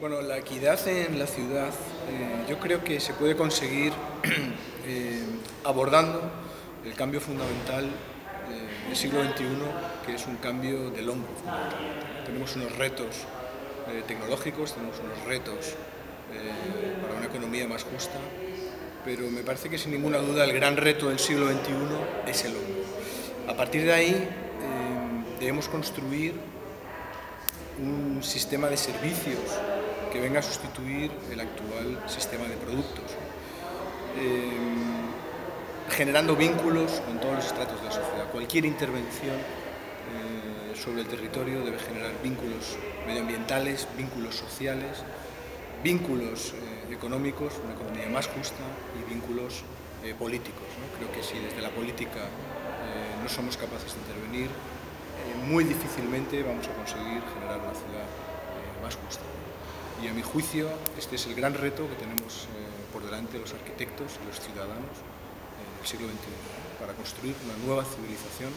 Bueno, la equidad en la ciudad eh, yo creo que se puede conseguir eh, abordando el cambio fundamental eh, del siglo XXI, que es un cambio del hombre. Tenemos unos retos tecnológicos, tenemos unos retos para una economía más justa, pero me parece que sin ninguna duda el gran reto del siglo XXI es el hombre. A partir de ahí debemos construir un sistema de servicios que venga a sustituir el actual sistema de productos, eh, generando vínculos con todos los estratos de la sociedad. Cualquier intervención eh, sobre el territorio debe generar vínculos medioambientales, vínculos sociales, vínculos eh, económicos, una economía más justa y vínculos políticos. Creo que si desde la política no somos capaces de intervenir, muy difícilmente vamos a conseguir generar una ciudad más justa. Y a mi juicio este es el gran reto que tenemos eh, por delante los arquitectos y los ciudadanos eh, del siglo XXI, para construir una nueva civilización,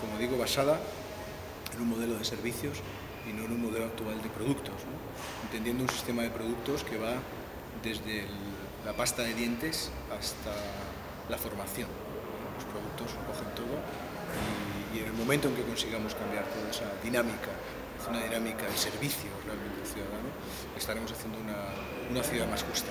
como digo, basada en un modelo de servicios y no en un modelo actual de productos, entendiendo un sistema de productos que va desde la pasta de dientes hasta la formación. Los productos cogen todo y, y en el momento en que consigamos cambiar toda esa dinámica una dinámica de servicio realmente ciudadano, estaremos haciendo una, una ciudad más justa.